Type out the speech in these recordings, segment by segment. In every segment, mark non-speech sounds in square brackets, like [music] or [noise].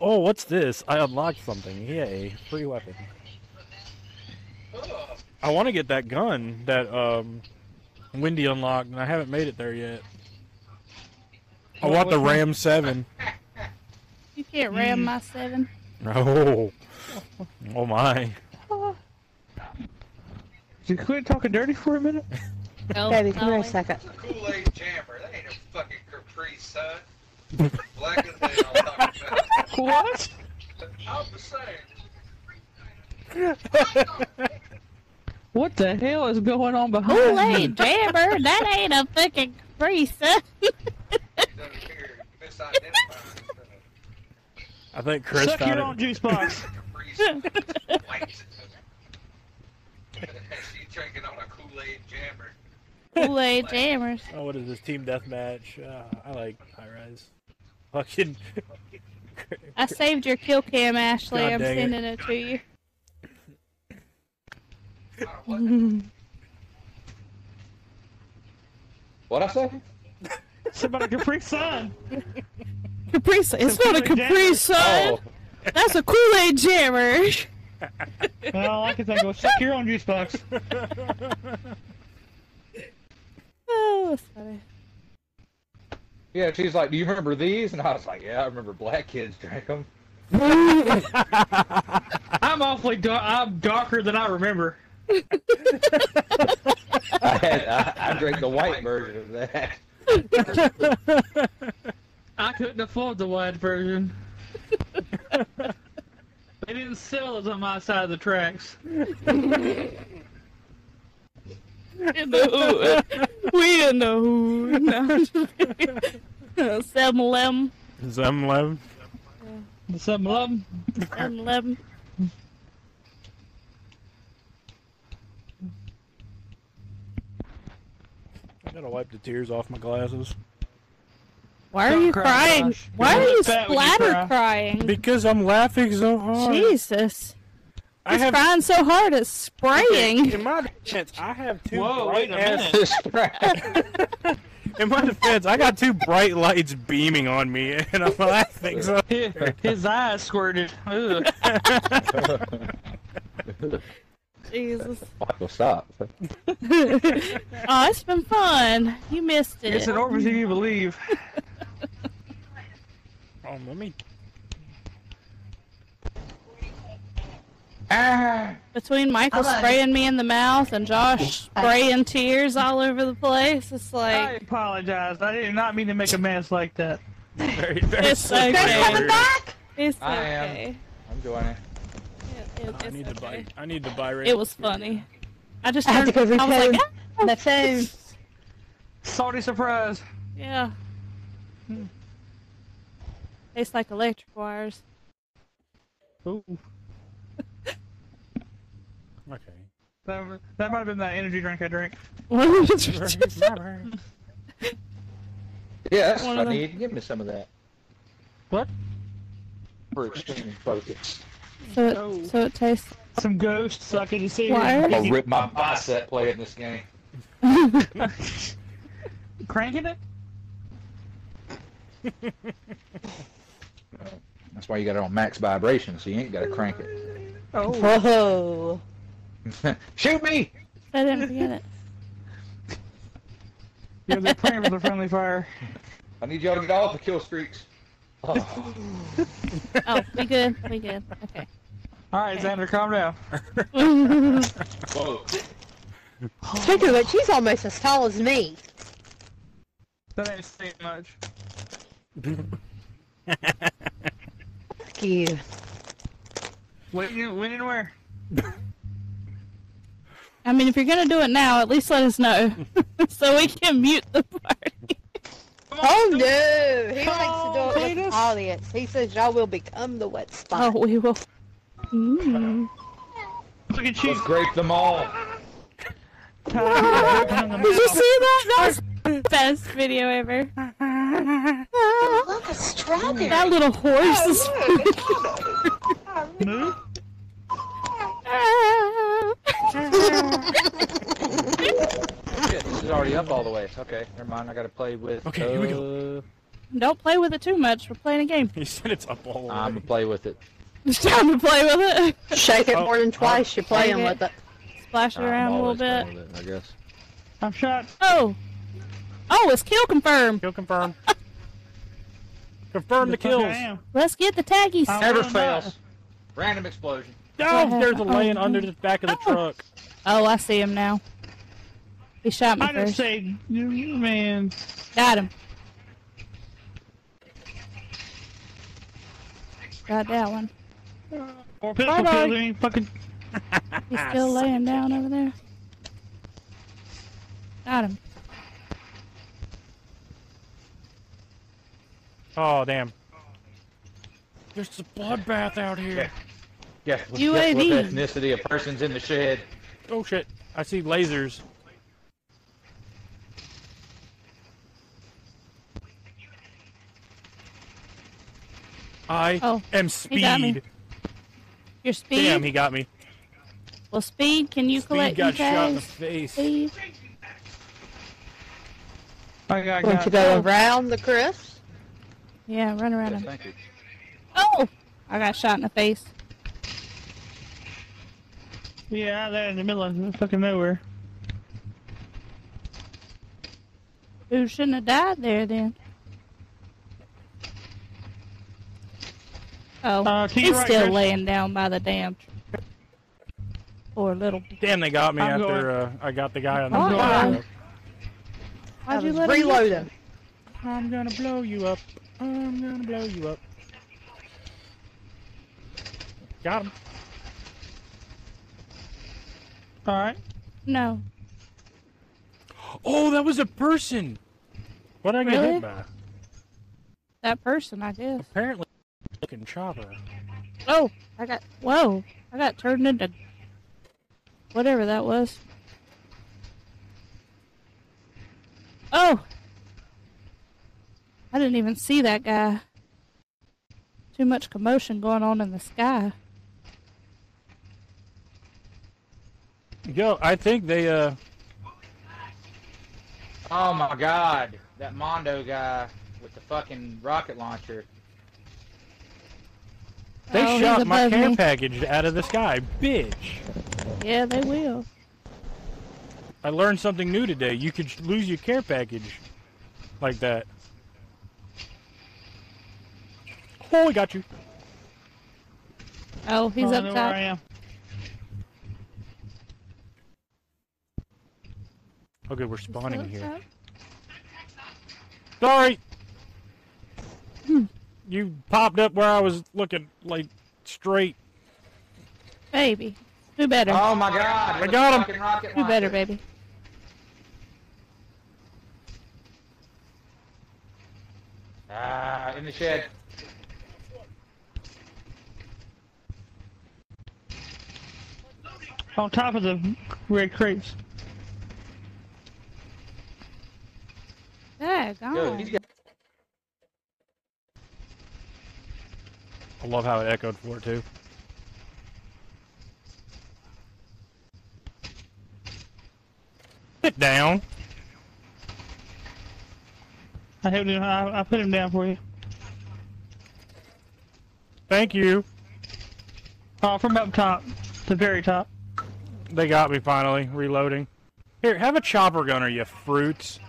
Oh, what's this? I unlocked something. Yay, free weapon. I want to get that gun that um, Wendy unlocked, and I haven't made it there yet. I want the? Ram 7. You can't ram my seven. Oh. Oh my. Did you quit talking dirty for a minute? Oh, Baby, come here a second. Kool-Aid jammer. That ain't a fucking Capri Sun. Black as hell. I'm talking about. What? I'm the same. What the hell is going on behind Kool-Aid me? jammer, that ain't a fucking Capri Sun. He doesn't care. You misidentified. I think Chris Suck found your it. own juice box. Capri She's [laughs] drinking on a Kool-Aid jammer. Kool-Aid jammers. Oh, what is this? Team deathmatch. Uh, I like high rise. Fucking. I saved your kill cam, Ashley. God I'm dang it. sending it to you. What I say? It's about a Capri Sun. Capri Sun. It's not a Kool-Aid Capri jammer. Sun. Oh. That's a Kool-Aid jammer. Well, all I can think of was suck your own juice box. Oh, that's funny. Yeah, she's like, "Do you remember these?" And I was like, "Yeah, I remember black kids drank them." [laughs] I'm awfully dark. I'm darker than I remember. [laughs] I had I, I drank the white version of that. [laughs] I couldn't afford the white version. they didn't sell it on my side of the tracks. No, we didn't know who. No. 7-Eleven. Zem Lem. Some of them. 7-Eleven. I gotta wipe the tears off my glasses. Why are Don't you cry, crying? Josh. Why You're are you fat you splatter cry. crying? Because I'm laughing so hard. Jesus. I He's have. crying so hard it's spraying. In my defense, I have two Whoa, bright wait ass. [laughs] In my defense, I got two bright lights beaming on me, and I'm laughing. So [laughs] His, his eyes squirted. Jesus. Well, stop. [laughs] oh, it's been fun. You missed it. It's an orphan if you believe. oh, let me. Ah, Between Michael Hello. spraying me in the mouth and Josh spraying tears all over the place, it's like. I like apologize. I did not mean to make a mess like that. Very, very It's slick okay. Coming back? it's I am. I'm doing it. It, it, I it's need to okay. buy. I need to buy. It was funny. I just I have to turned, go I was like, "Ah." my phone. [laughs] Salty surprise. yeah. Tastes like electric wires. Ooh. Okay. That, that might have been that energy drink I drank. [laughs] Yeah, that's One what I need. Give me some of that. What? For extreme focus. so it, Oh. so it tastes. Some ghosts so I can just see Wire? I'm gonna rip my bicep playing this game. [laughs] Cranking it? [laughs] That's why you got it on max vibration, so you ain't got to crank it. Oh. Whoa. [laughs] Shoot me! I didn't forget it. Yeah, they're praying for the friendly fire. I need y'all to get off the kill streaks. Oh. [laughs] Oh, we good. We good. Okay. All right, Xander, calm down. Whoa. Speaking of which, she's almost as tall as me. That ain't saying much. [laughs] Fuck you. When, when and where? I mean, if you're gonna do it now, at least let us know [laughs] so we can mute the party. Oh no! He Come likes to do it with Cletus. the audience. He says y'all will become the wet spot. Oh, we will. Mm. Look at you. Let's grape them all. [laughs] Did you see that? That was the best video ever. Look, a strawberry. That little horse is. [laughs] Moo? Shit, this is already up all the way. Okay, never mind. I gotta play with. Okay, here we go. Uh, don't play with it too much. We're playing a game. [laughs] He said it's up all the way. I'm gonna play with it. It's [laughs] time to play with it. Shake it Oh, more than oh. twice, you're playing it. with it. Splash it I'm around a little bit. with it, I guess. I'm shot. Oh. Oh, it's kill confirmed. Kill confirmed. [laughs] Confirm the fuck kills. Let's get the taggies. I'm Never fails. Random explosion. No, there's a Oh, laying oh. under the back of the Oh. truck. Oh, I see him now. He shot me I just first. say, you man. Got him. Got that one. Or pistol Bye-bye. kills me. Fucking. He's still [laughs] laying down over there. Got him. Oh, damn. There's a bloodbath out here. [laughs] Guess, guess what UAV. ethnicity a person's in the shed. Oh, shit. I see lasers. I Oh, am he got me. speed. Your speed. Damn, he got me. Well, speed. Can you Speed collect got you shot in the face. Speed. I got, Want got. to go around the Chris? Yeah, run around Yes, him. thank you. Oh! I got shot in the face. Yeah, out there in the middle of fucking nowhere. Who shouldn't have died there then? Oh, Uh, he's right, still Chris. laying down by the damn. tr- Poor little. Damn, they got me I'm after uh, I got the guy on the I'm truck. going. I Why'd you was let him get. I'm gonna blow you up. I'm gonna blow you up. Got him. Alright. No. Oh, that was a person. What did I get Really? hit by? That person, I guess. Apparently, fucking chopper. Oh, I got. Whoa. I got turned into. Whatever that was. Oh! I didn't even see that guy. Too much commotion going on in the sky. Yo, I think they uh Oh my god, that Mondo guy with the fucking rocket launcher. they Oh, shot my above care me. package out of the sky, bitch. Yeah, they will. I learned something new today. You could lose your care package like that. Oh, I got you. Oh, he's I up know where I top. Am. Okay, we're spawning still up here. Sorry. Hmm. You popped up where I was looking like straight. Baby. Who better? Oh my god, I got him. fucking rocket Who better, baby? Ah, in the shed. On top of the red crates. Yeah, Yo, he's got I love how it echoed for it too. Sit down. I held him. I, I put him down for you. Thank you. Oh, from up top, the very top. They got me finally. Reloading. Here, have a chopper gunner, you fruits.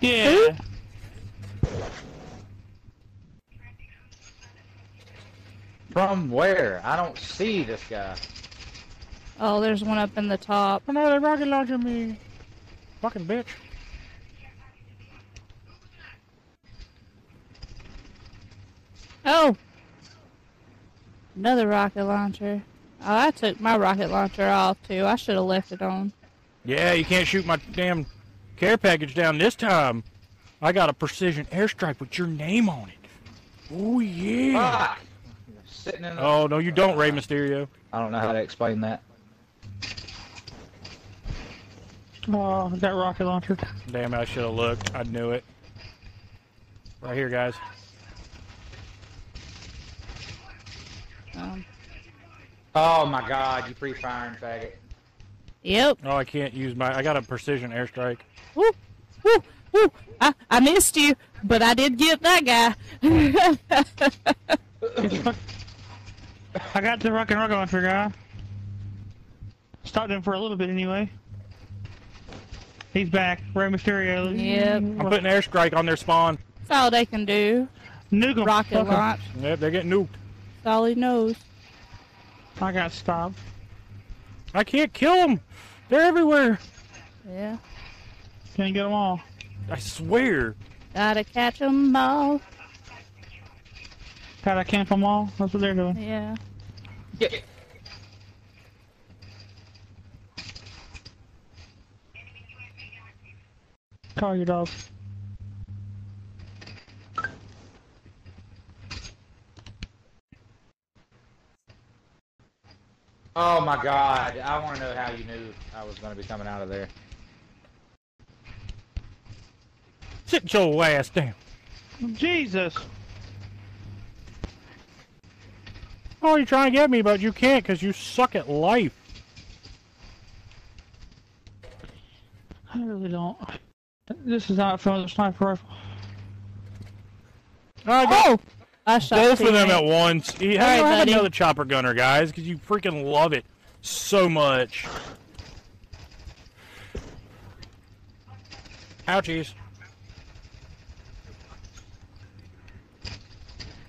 Yeah. from where? I don't see this guy. Oh, there's one up in the top. Oh no, they rocket launcher me. Fucking bitch. Oh! Another rocket launcher. Oh, I took my rocket launcher off too. I should have left it on. Yeah, you can't shoot my damn care package down this time. I got a precision airstrike with your name on it. Oh yeah. Fuck! Sitting in the... Oh no, you don't, Rey Mysterio. I don't know how to explain that. Oh, that rocket launcher. Damn, I should have looked. I knew it. Right here, guys. Um, Oh my god, you pre-firing faggot. Yep. Oh, I can't use my. I got a precision airstrike. Woo! Woo! Woo! I, I missed you, but I did get that guy. [laughs] I got the rock and rock launcher guy. Stopped him for a little bit anyway. He's back. Rey Mysterio. Yep. I'm putting airstrike on their spawn. That's all they can do. Nuke 'em. Rocket Fuck 'em. launch. Yep, they're getting nuked. That's all he knows. I got stopped. I can't kill them. They're everywhere. Yeah. Can't get them all. I swear. Gotta catch 'em all. Gotta camp them all. That's what they're doing. Yeah. Yeah. Call your dog. Oh my god, I want to know how you knew I was going to be coming out of there. Sit your ass down. Jesus. Oh, you're trying to get me, but you can't because you suck at life. I really don't. This is not from the sniper rifle. I got Oh! I shot both of them at once. You All right, have another chopper gunner, guys, because you freaking love it so much. Ouchies.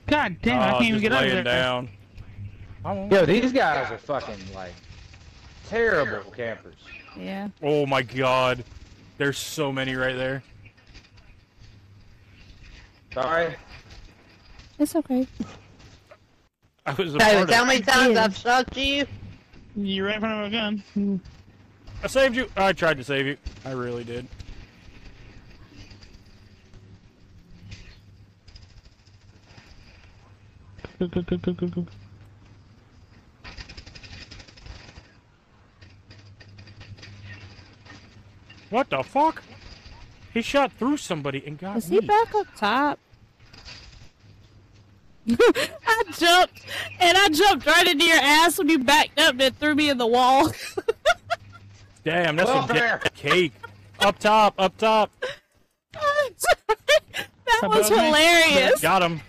God damn, I Oh, can't even get over laying there. down. I won't. Yo, these guys are fucking, like, terrible campers. Yeah. Oh my god. There's so many right there. Sorry? It's okay. I was a David, part how many times I've shot you? You ran in front of a gun. Hmm. I saved you. I tried to save you. I really did. Go, go, go, go, go, go. What the fuck? He shot through somebody and got Is me. he back up top? I jumped, and I jumped right into your ass when you backed up and threw me in the wall. [laughs] Damn, that's Well, some there. cake. Up top, up top. [laughs] that was Above me? hilarious. Got him.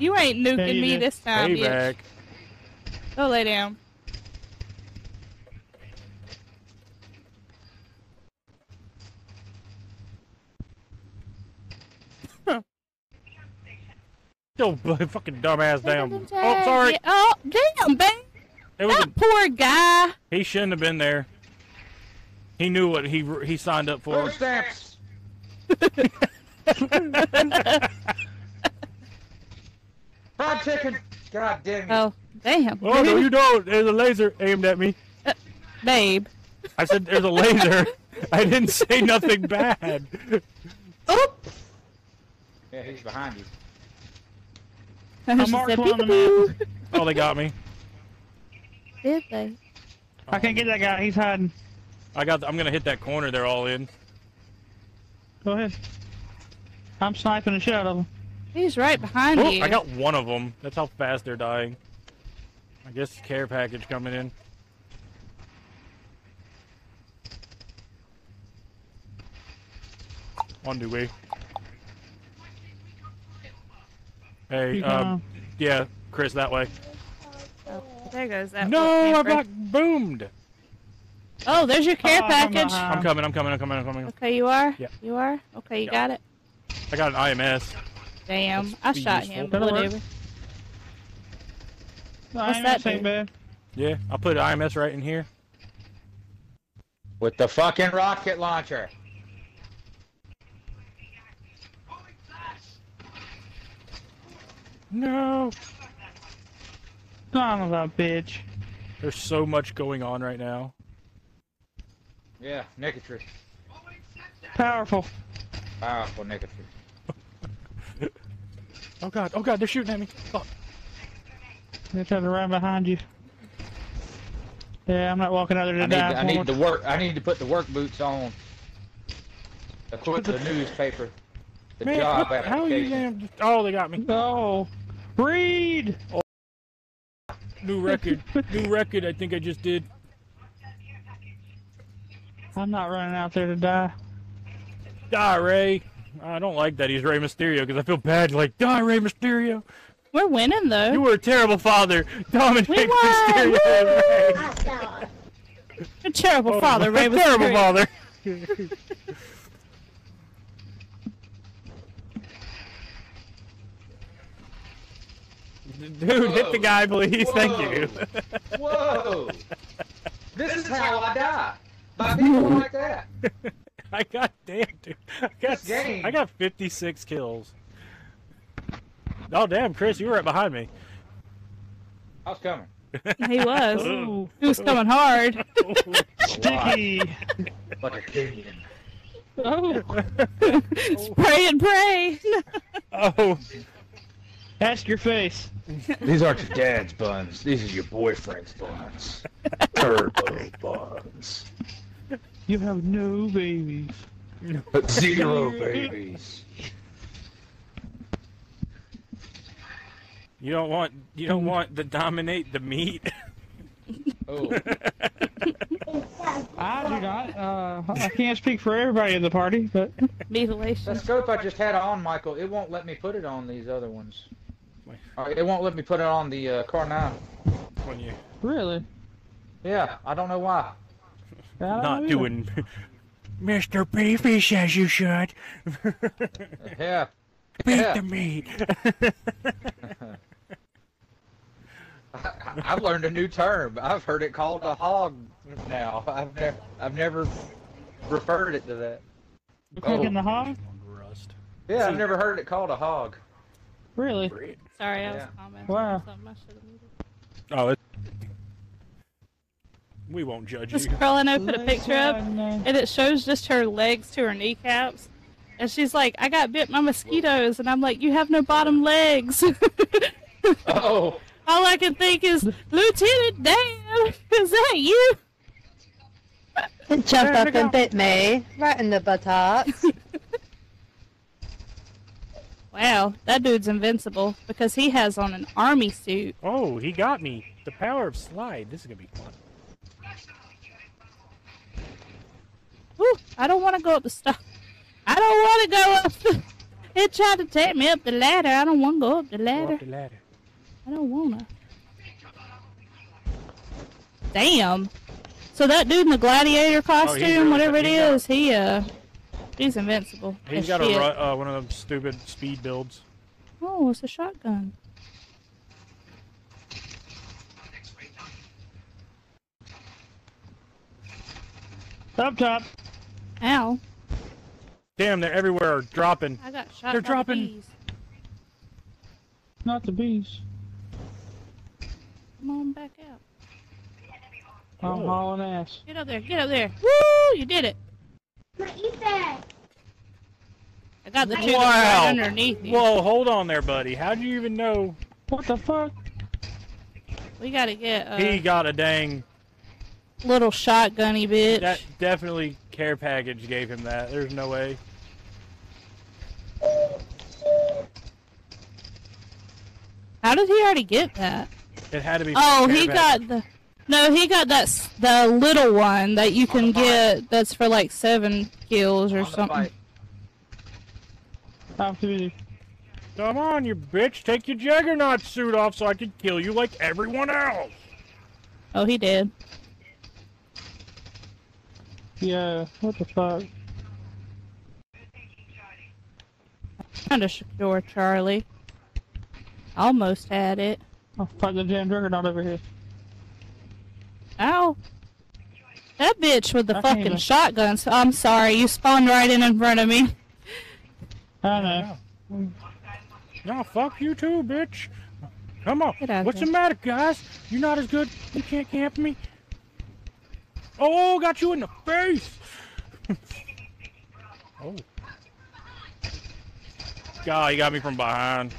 You ain't nuking you me this time, bitch. Payback. Go lay down. Still [laughs] fucking dumbass down. Oh, sorry. Yeah, Oh, damn, babe. It was a, That poor guy. he shouldn't have been there. He knew what he he signed up for. Food stamps! [laughs] Fried chicken! God damn it. Oh, damn. Oh no, you don't. There's a laser aimed at me. Uh, babe. I said there's a laser. [laughs] I didn't say nothing bad. Oops. Yeah, he's behind you. I I marked said, one on the map. Oh, they got me. Did they? I can't get that guy. He's hiding. I got. I'm gonna hit that corner. They're all in. Go ahead. I'm sniping the shit out of them. He's right behind Oh, you. I got one of them. That's how fast they're dying. I guess care package coming in. On the way. Hey, Keep um, going. yeah, Chris, that way. Oh, there goes that. No, I camper. got boomed. Oh, there's your care Oh, package. I'm coming, I'm coming, I'm coming, I'm coming. Okay, you are. Yeah. You are. Okay, you Yeah. got it. I got an IMS. Damn, That's I shot useful. him. That'll work. Whatever. I What's ain't that that do? bad. Yeah, I'll put an IMS right in here. With the fucking rocket launcher. No. Son of a bitch. There's so much going on right now. Yeah, Nicotrix. Powerful. Powerful Nicotrix. [laughs] Oh god, oh god, they're shooting at me. Fuck. They try to run behind you. Yeah, I'm not walking out there to I need, die. I need the work. I need to put the work boots on. Equip the newspaper. The Man, job what- how are you damn? Oh, they got me. No. Read. New record. New record. I think I just did. I'm not running out there to die. Die, Rey. I don't like that he's Rey Mysterio because I feel bad. Like, die, Rey Mysterio. We're winning though. You were a terrible father. Dominik We won! Mysterio. Rey. a terrible Oh, father, Rey a terrible Mysterio. father. [laughs] [laughs] Dude, hit the guy, please. Thank you. Whoa! [laughs] This is how I die. By [laughs] people like that. I got damn, dude. I got This game. I got 56 kills. Oh damn, Chris, you were right behind me. I was coming. He was. Ooh. He was coming hard. Oh, Sticky. Like a Kenyan. Oh, Spray and pray. oh, ask your face. These aren't your dad's buns. These are your boyfriend's buns. Turbo buns. You have no babies. [laughs] Zero babies. you don't want you don't want to dominate the meat. Oh, [laughs] I do not. Uh, I can't speak for everybody in the party, but that The scope I just had on, Michael, it won't let me put it on these other ones. Alright, it won't let me put it on the uh, Car 9. when you really, Yeah, I don't know why. Don't not know doing. Mr. Beefy says you should. [laughs] Yeah. [laughs] Beat Yeah. the meat. I, [laughs] I've learned a new term. I've heard it called a hog now. I've never, I've never referred it to that. Cooking the hog. Yeah, I've never heard it called a hog. Really? Sorry, I was Yeah. commenting Wow. on something I should have muted. Oh, it, we won't judge This you. girl I know put a picture up, and it shows just her legs to her kneecaps. And she's like, I got bit by mosquitoes. And I'm like, you have no bottom legs. [laughs] Oh, All I can think is, Lieutenant Dan, is that you? It jumped up and bit me right in the buttocks. [laughs] Wow, that dude's invincible because he has on an army suit. Oh, he got me. The power of slide. This is gonna be fun. Woo, I don't want to go up the stuff. I don't want to go up. The, it tried to take me up the ladder. I don't want to go up the Go ladder. up the ladder. I don't wanna. Damn. So that dude in the gladiator costume, really- whatever it is, he's got- is, he uh, he's invincible. He's got a uh, one of them stupid speed builds. Oh, it's a shotgun. Up top. Ow! Damn, they're everywhere, dropping. I got shot. They're by the dropping- bees. Not the bees. Come on back out. I'm hauling ass. Get up there. Get up there. Woo! You did it. I got the two Wow. right underneath you. Whoa, hold on there, buddy. How do you even know What the fuck? We gotta get a he got a dang? little shotgunny bitch. That definitely care package gave him that. There's no way. How did he already get that? It had to be. Oh, he package. got the. No, he got that the little one that you can get. That's for like seven kills or on the something. Bike. Top three. Come on, you bitch! Take your Juggernaut suit off so I can kill you like everyone else. Oh, he did. Yeah. What the fuck? Trying to secure Charlie. Almost had it. I'll fight the damn juggernaut over here. Ow. That bitch with the I fucking even... shotgun. I'm sorry, you spawned right in in front of me. I know. No, fuck you too, bitch. Come on. What's the matter, guys? You're not as good. You can't camp me. Oh, got you in the face. [laughs] oh. God, he got me from behind.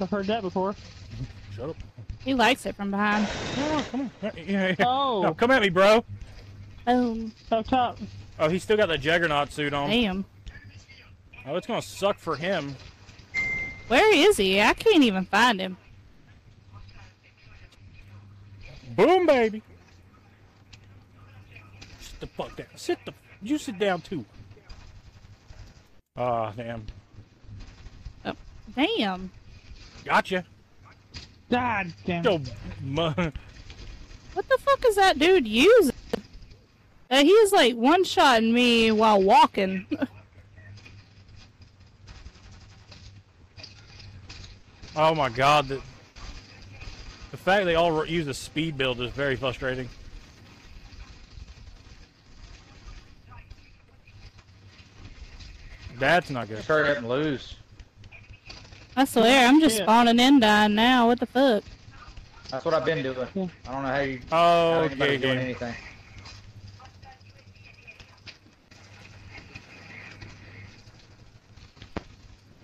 I've heard that before. [laughs] Shut up. He likes it from behind. Come on, come on. Yeah, yeah. Oh. No, come at me, bro. Boom. Up top. Oh, he's still got the Juggernaut suit on. Damn. Oh, it's gonna suck for him. Where is he? I can't even find him. Boom, baby. Sit the fuck down. Sit the. You sit down too. Ah, damn. Oh, Damn. Gotcha. God damn. Yo, [laughs] mu- What the fuck is that dude using? Uh, he's like one shotting me while walking. [laughs] Oh my god, the, the fact they all use a speed build is very frustrating. That's not good. Just hurry up and lose. I swear, I'm just Yeah. spawning in dying now. What the fuck? That's what I've been doing. Yeah. I don't know how you. Oh, how okay, doing game. anything.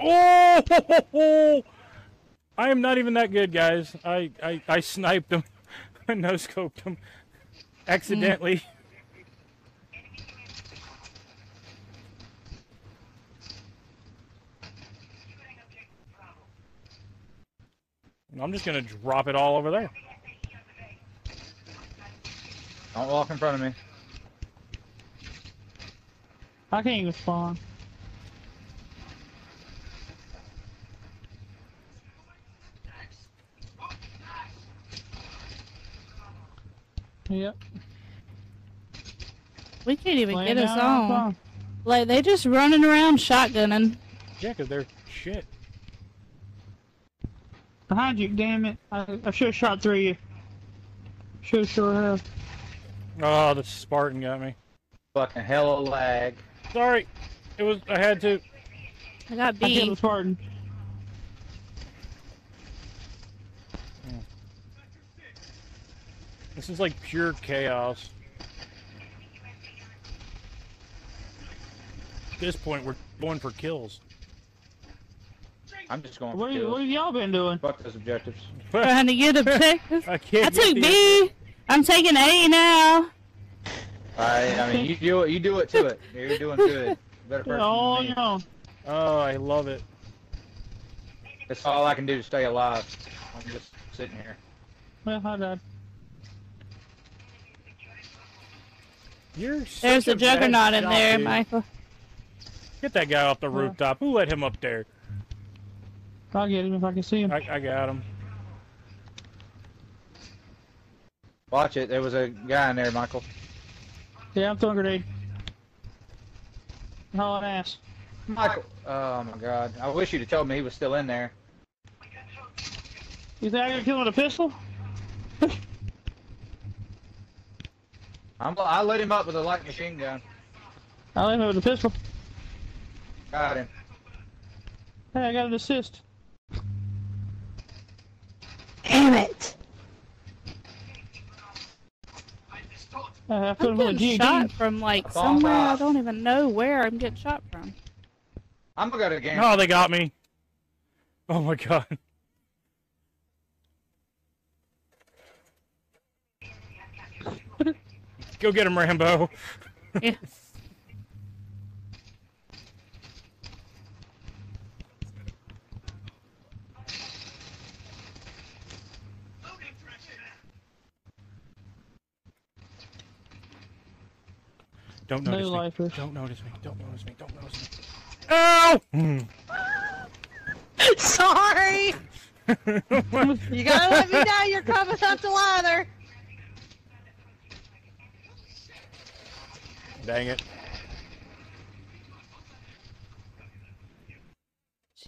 Oh! I am not even that good, guys. I I, I sniped him. I [laughs] no scoped him accidentally. Hmm. I'm just gonna drop it all over there. Don't walk in front of me. I can't even spawn. Yep. We can't even laying get us down on on. Like they just running around shotgunning. Yeah, cause they're shit. Behind you, damn it. I, I should have shot through you. Should sure have. Oh, the Spartan got me. Fucking hella lag. Sorry, it was I had to. I got I killed the Spartan. This is like pure chaos. At this point, we're going for kills. I'm just going What, for are you- what have y'all been doing? Fuck those objectives. [laughs] Trying to get objectives. I can't. I took the- B. I'm taking A now. I, I mean, you do it. You do it to it. You're doing good. Better [laughs] person Oh, than me. no. Oh, I love it. That's all I can do to stay alive. I'm just sitting here. Well, I died. You're such There's a a juggernaut in shot, there, dude. Michael. Get that guy off the Yeah. rooftop. Who let him up there? I'll get him if I can see him. I, I got him. Watch it. There was a guy in there, Michael. Yeah, I'm throwing a grenade. Hauling ass. Michael. Oh my God. I wish you'd have told me he was still in there. You think I can kill him with a pistol? [laughs] I'm, I lit him up with a light machine gun. I'll hit him with a pistol. Got him. Hey, I got an assist. Damn it. Uh, I I'm him with a getting GG. shot from like Bomb somewhere I don't even know where I'm getting shot from. I'm gonna go to the game. Oh, they got me. Oh my god. Go get him, Rambo. Yeah. Don't No notice me. lifers. Don't notice me. Don't notice me. Don't notice me. Ow! Mm. [laughs] Sorry. [laughs] You gotta let me know you're coming up the ladder. Dang it.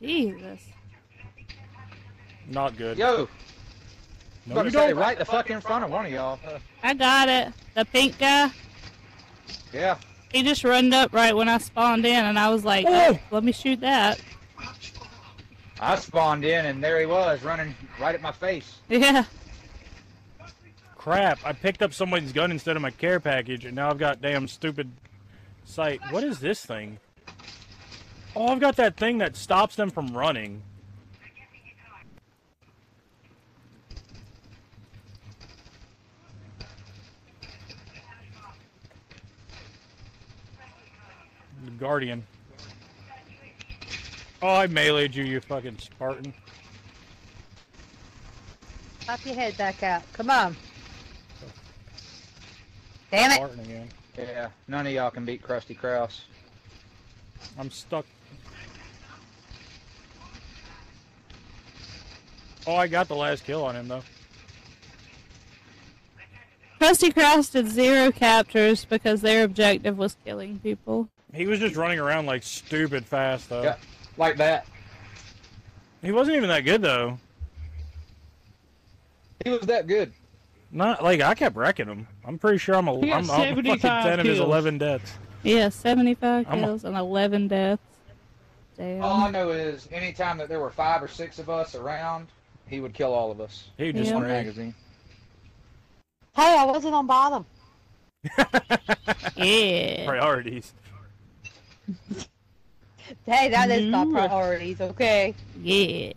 Jesus. Not good. Yo, I'm no, about you to say don't. right the fuck in front of one of y'all. I got it. The pink guy. yeah. He just runned up right when I spawned in, and I was like, oh, "Let me shoot that." I spawned in and there he was running right at my face. Yeah. Crap, I picked up somebody's gun instead of my care package, and now I've got damn stupid sight. What is this thing? Oh, I've got that thing that stops them from running. The Guardian. Oh, I meleeed you, you fucking Spartan. Pop your head back out. Come on. Damn it! Again. Yeah, none of y'all can beat Krusty Kraus. I'm stuck. Oh, I got the last kill on him, though. Krusty Kraus did zero captures because their objective was killing people. He was just running around like stupid fast, though. Yeah, like that. He wasn't even that good, though. He was that good. Not like I kept wrecking him. I'm pretty sure I'm a He got I'm, I'm fucking 75 ten of his kills. eleven deaths. Yeah, 75 I'm a- kills and 11 deaths. Damn. All I know is anytime that there were five or six of us around, he would kill all of us. He just Yeah. One magazine. Hey, I wasn't on bottom. [laughs] yeah. Priorities. Hey, that is my No. priorities, okay? Yeah.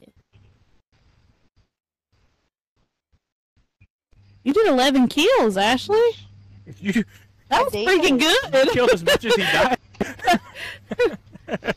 You did 11 kills, Ashley. You That was freaking good. killed as much as he [laughs] died. [laughs]